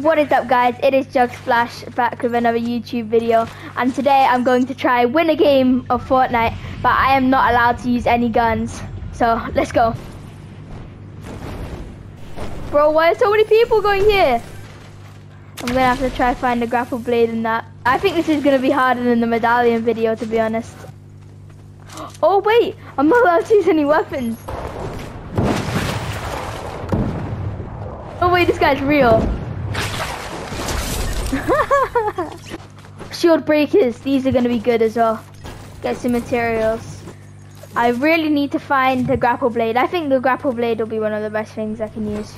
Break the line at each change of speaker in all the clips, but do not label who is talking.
What is up guys, it is Jug Splash back with another YouTube video and today I'm going to try win a game of Fortnite but I am not allowed to use any guns. So let's go. Bro, why are so many people going here? I'm gonna have to try find a grapple blade in that. I think this is gonna be harder than the medallion video to be honest. Oh wait, I'm not allowed to use any weapons. Oh wait, this guy's real. Shield breakers, these are gonna be good as well. Get some materials. I really need to find the grapple blade. I think the grapple blade will be one of the best things I can use.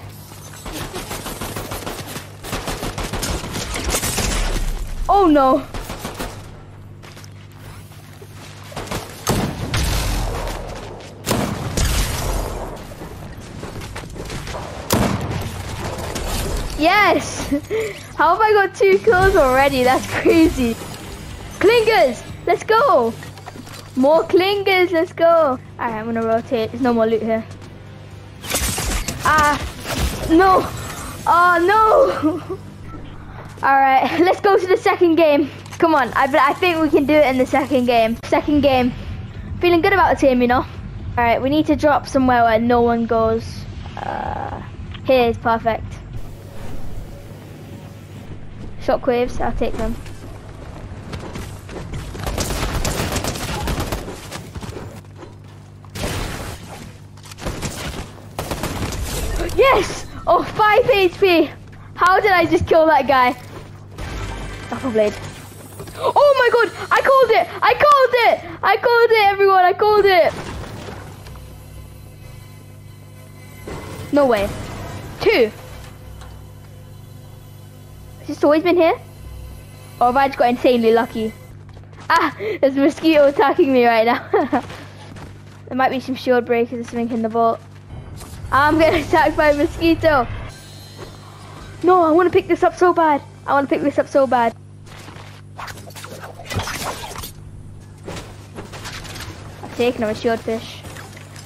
Oh no! Yes! How have I got two kills already? That's crazy. Clingers! Let's go! More clingers, let's go! Alright, I'm gonna rotate. There's no more loot here. Ah! No! Oh no! Alright, let's go to the second game. Come on, I, I think we can do it in the second game. Second game. Feeling good about the team, you know? Alright, we need to drop somewhere where no one goes. Uh, here is perfect. Shockwaves, I'll take them. Yes! Oh, 5 HP! How did I just kill that guy? Grapple blade. Oh my god! I called it! I called it! I called it, everyone! I called it! No way. Two. Has this always been here? Or have I just got insanely lucky? Ah, there's a mosquito attacking me right now. there might be some shield breakers or something in the vault. I'm getting attacked by a mosquito. No, I want to pick this up so bad. I want to pick this up so bad. I've taken a shield fish.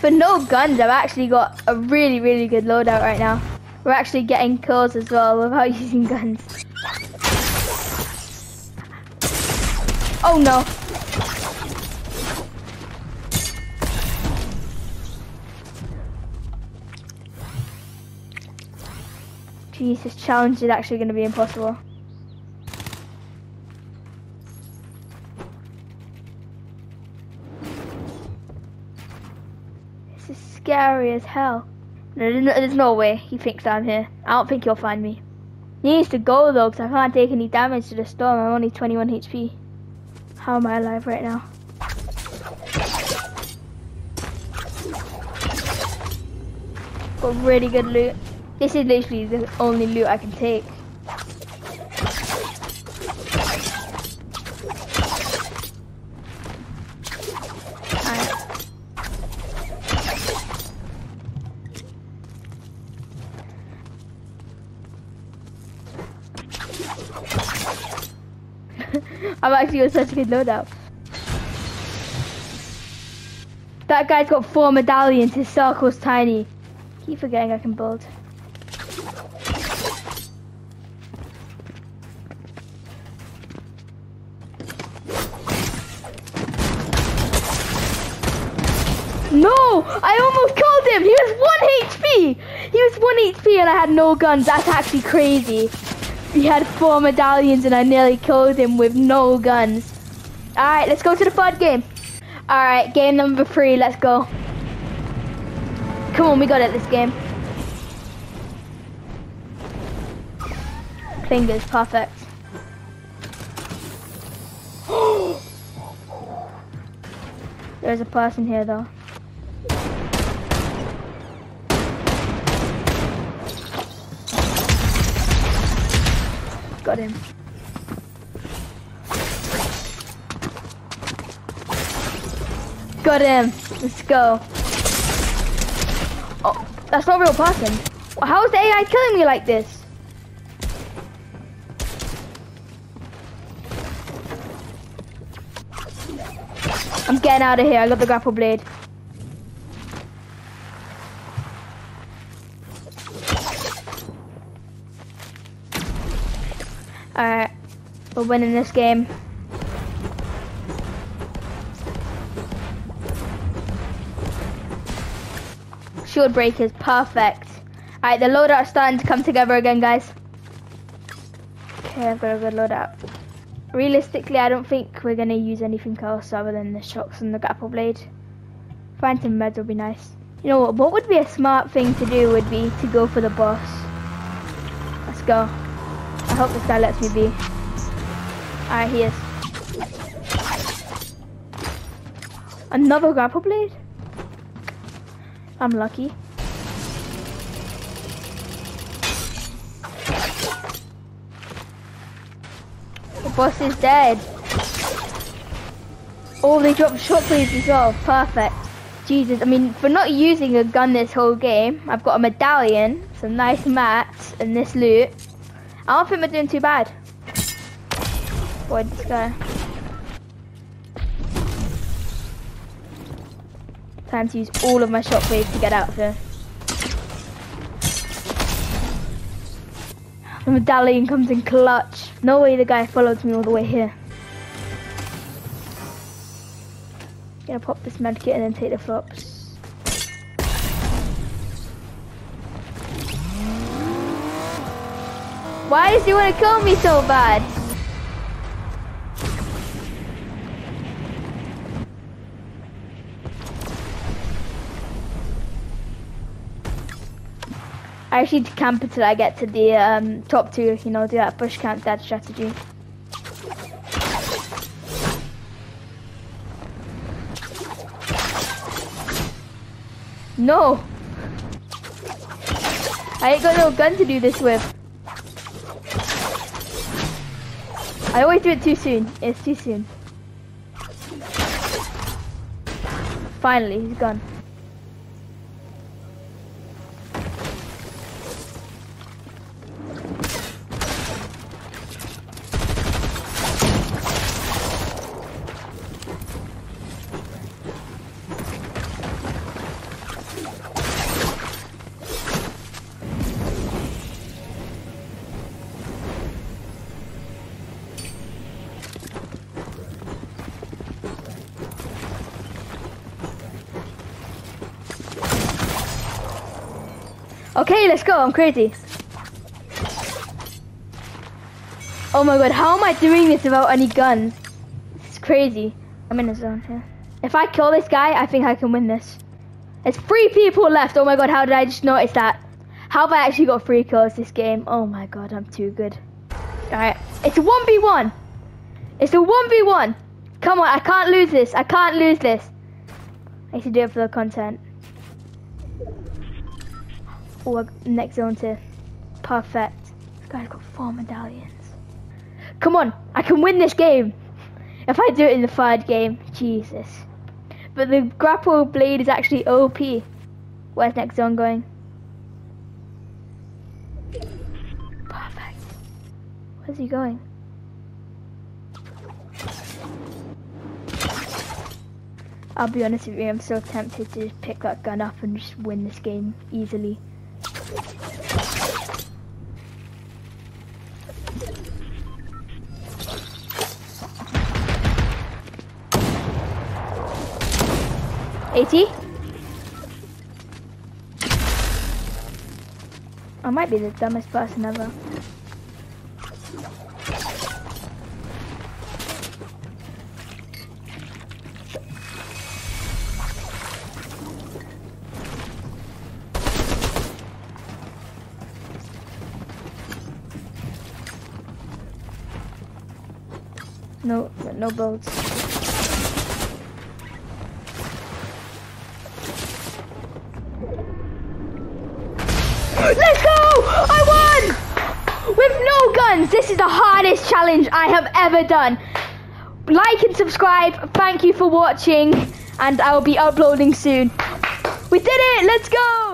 For no guns, I've actually got a really, really good loadout right now. We're actually getting kills as well without using guns. Oh no. This challenge is actually going to be impossible. This is scary as hell. No, there's no, there's no way he thinks I'm here. I don't think he'll find me. He needs to go though, because I can't take any damage to the storm. I'm only 21 HP. How am I alive right now? Got really good loot. This is literally the only loot I can take. I'm actually on such a good loadout. That guy's got four medallions, his circle's tiny. Keep forgetting I can build. No! I almost killed him! He was 1 HP! He was 1 HP and I had no guns. That's actually crazy. He had four medallions and I nearly killed him with no guns. Alright, let's go to the third game. Alright, game number three, let's go. Come on, we got it this game. Fingers, perfect. There's a person here though. Got him. Got him. Let's go. Oh, that's not real person. How is the AI killing me like this? I'm getting out of here. I got the grapple blade. Alright. We're winning this game. Shield breakers, perfect. Alright, the loadout's starting to come together again, guys. Okay, I've got a good loadout. Realistically, I don't think we're going to use anything else other than the shocks and the grapple blade. Find some meds would be nice. You know what, what would be a smart thing to do would be to go for the boss. Let's go. I hope this guy lets me be. Alright, he is. Another grapple blade? I'm lucky. The boss is dead. Oh, they dropped shockwaves as well. Perfect. Jesus, I mean, for not using a gun this whole game, I've got a medallion, some nice mats, and this loot. I don't think we're doing too bad. Boy, this guy. Time to use all of my shockwaves to get out of here. The medallion comes in clutch. No way the guy followed me all the way here. Gonna pop this medkit and then take the flops. Why does he want to kill me so bad? I actually camp until I get to the um, top two, you know, do that bush camp dad strategy. No! I ain't got no gun to do this with. I always do it too soon. It's too soon. Finally, he's gone. Okay, let's go. I'm crazy. Oh my god, how am I doing this without any guns? It's crazy. I'm in a zone here. If I kill this guy, I think I can win this. There's three people left. Oh my god, how did I just notice that? How have I actually got three kills this game? Oh my god, I'm too good. Alright, it's a 1v1. It's a 1v1. Come on, I can't lose this. I can't lose this. I need to do it for the content. Oh, next zone to perfect. This guy's got four medallions. Come on, I can win this game. If I do it in the third game, Jesus. But the grapple blade is actually OP. Where's next zone going? Perfect. Where's he going? I'll be honest with you, I'm so tempted to pick that gun up and just win this game easily. Eighty. I might be the dumbest person ever. No, no boats. Let's go! I won! With no guns, this is the hardest challenge I have ever done. Like and subscribe. Thank you for watching, and I will be uploading soon. We did it! Let's go!